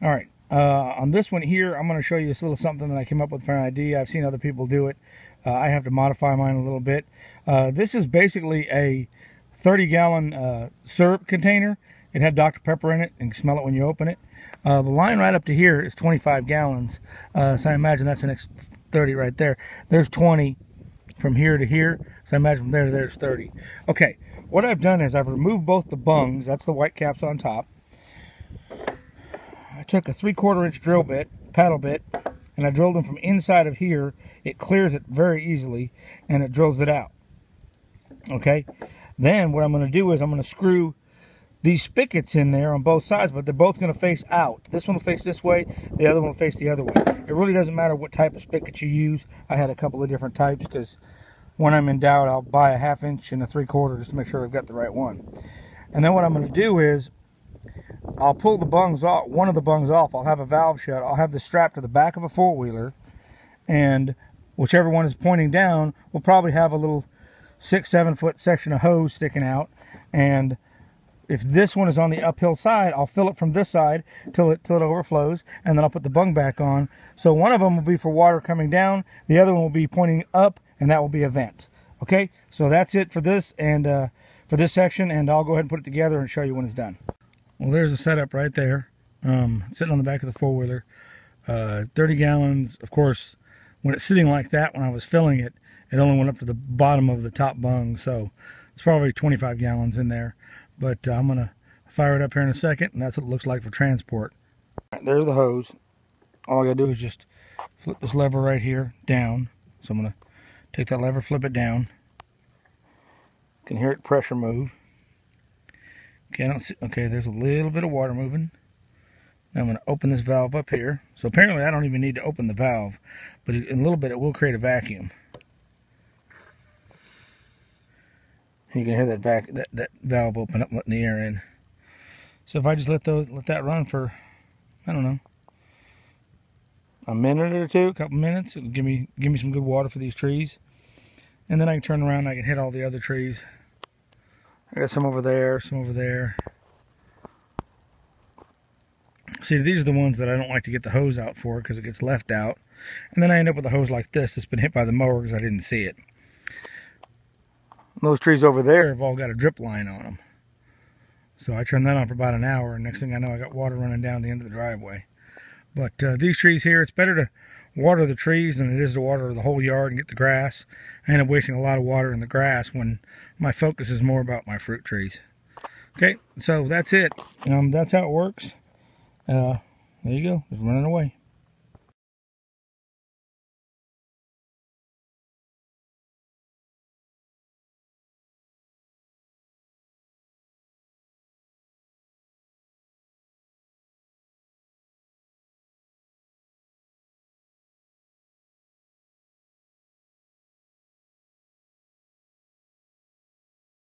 All right, uh, on this one here, I'm going to show you this little something that I came up with for an idea. I've seen other people do it. Uh, I have to modify mine a little bit. Uh, this is basically a 30 gallon uh, syrup container. It had Dr. Pepper in it and smell it when you open it. Uh, the line right up to here is 25 gallons. Uh, so I imagine that's the next 30 right there. There's 20 from here to here. So I imagine from there to there is 30. Okay, what I've done is I've removed both the bungs. That's the white caps on top took a three quarter inch drill bit, paddle bit, and I drilled them from inside of here. It clears it very easily and it drills it out. Okay, then what I'm going to do is I'm going to screw these spigots in there on both sides, but they're both going to face out. This one will face this way, the other one will face the other way. It really doesn't matter what type of spigot you use. I had a couple of different types because when I'm in doubt, I'll buy a half inch and a three quarter just to make sure I've got the right one. And then what I'm going to do is I'll pull the bungs off, one of the bungs off. I'll have a valve shut. I'll have the strap to the back of a four-wheeler. And whichever one is pointing down will probably have a little six, seven foot section of hose sticking out. And if this one is on the uphill side, I'll fill it from this side till it, till it overflows. And then I'll put the bung back on. So one of them will be for water coming down. The other one will be pointing up and that will be a vent. Okay, so that's it for this and uh, for this section. And I'll go ahead and put it together and show you when it's done. Well, there's a setup right there, um, sitting on the back of the four-wheeler. Uh, 30 gallons, of course, when it's sitting like that, when I was filling it, it only went up to the bottom of the top bung, so it's probably 25 gallons in there. But uh, I'm going to fire it up here in a second, and that's what it looks like for transport. Right, there's the hose. All I got to do is just flip this lever right here down. So I'm going to take that lever, flip it down. You can hear it pressure move. Okay, I don't see, okay, there's a little bit of water moving. I'm going to open this valve up here. So apparently I don't even need to open the valve, but in a little bit it will create a vacuum. You can hear that, vac that, that valve open up, letting the air in. So if I just let those let that run for, I don't know, a minute or two, a couple minutes, it'll give me give me some good water for these trees. And then I can turn around I can hit all the other trees. I got some over there, some over there. See, these are the ones that I don't like to get the hose out for because it gets left out. And then I end up with a hose like this that's been hit by the mower because I didn't see it. Those trees over there have all got a drip line on them. So I turned that on for about an hour, and next thing I know, I got water running down the end of the driveway. But uh, these trees here, it's better to water the trees than it is to water the whole yard and get the grass. I end up wasting a lot of water in the grass when my focus is more about my fruit trees. Okay, so that's it. Um, that's how it works. Uh, there you go. It's running away.